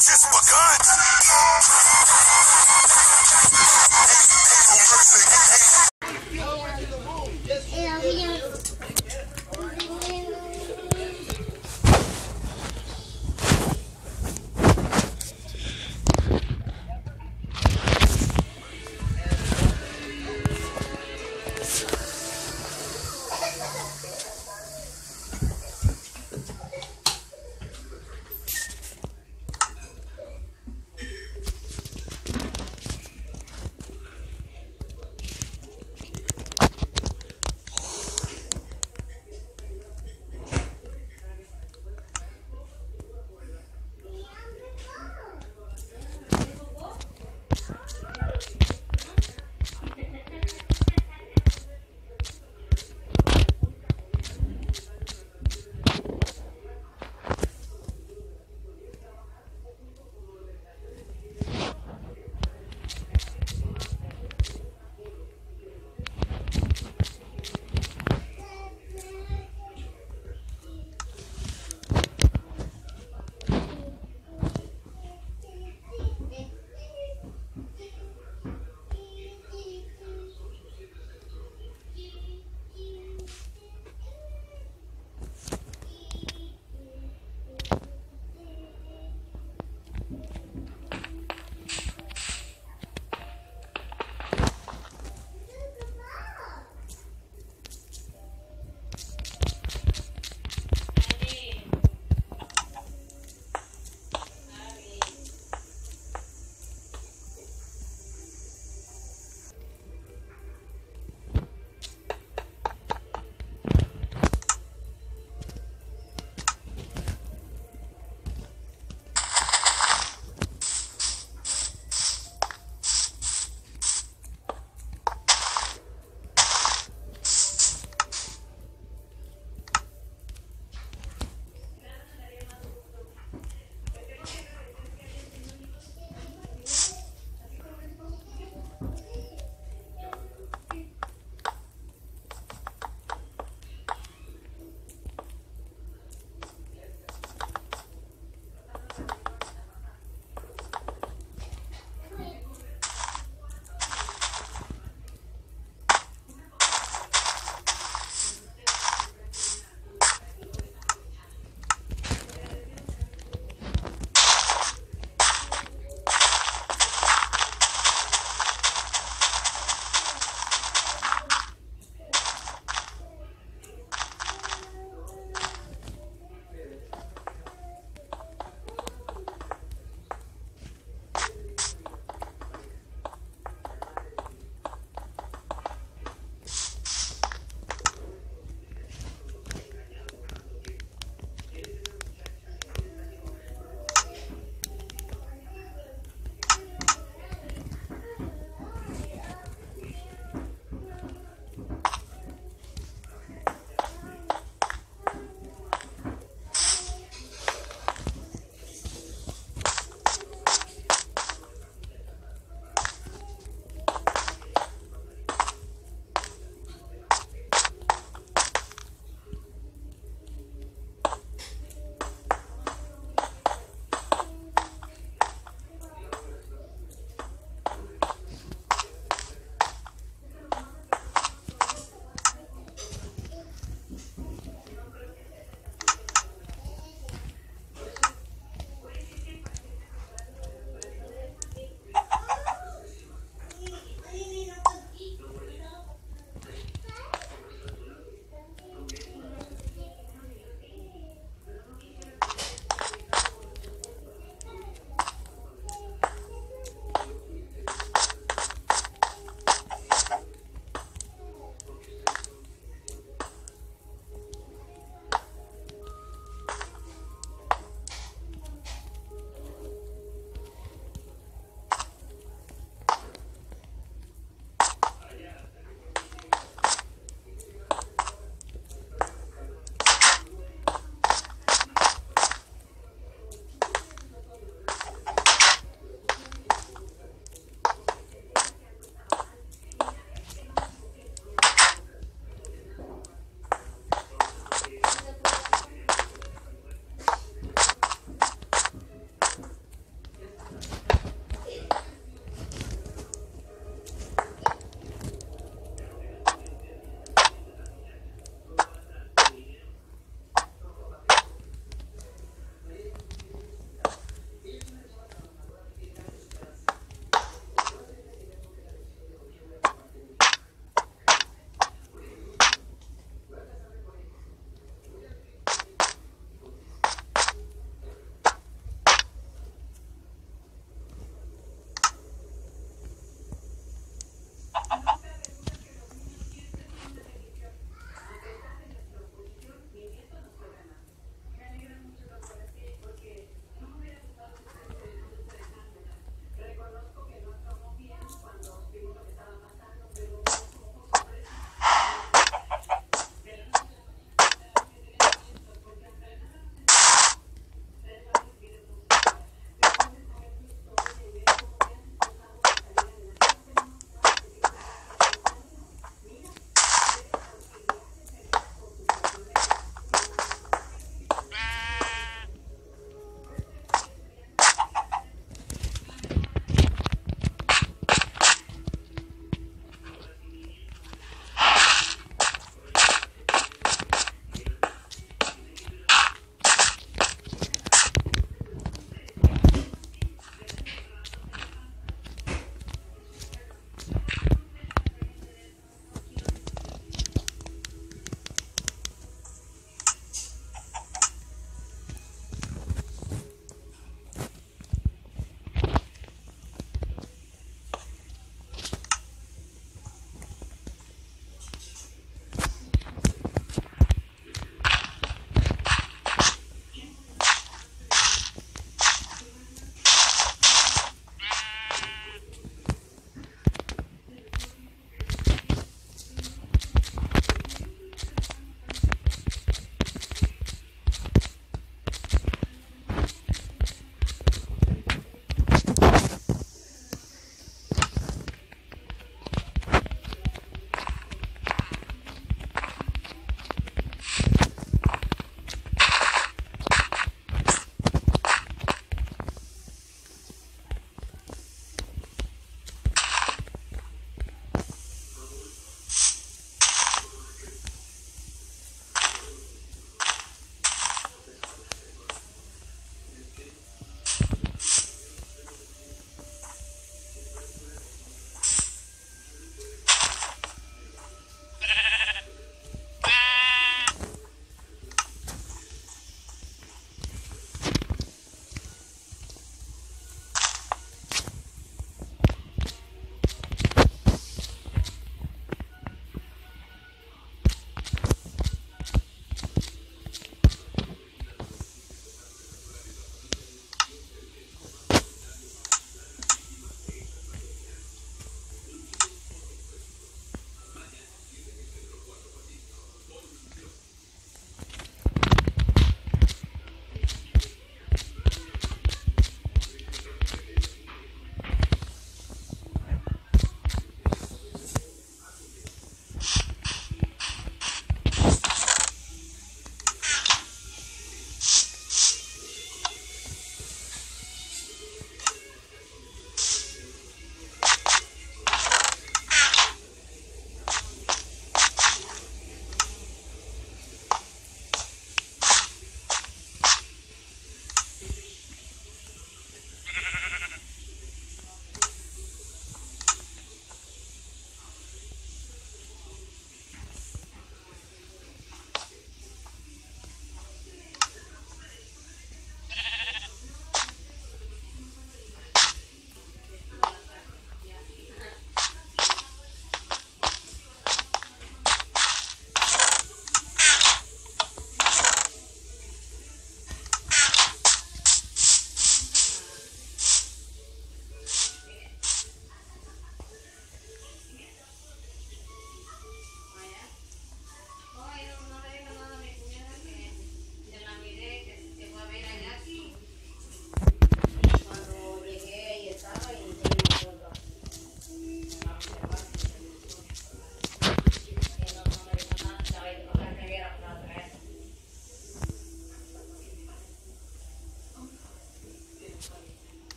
just begun.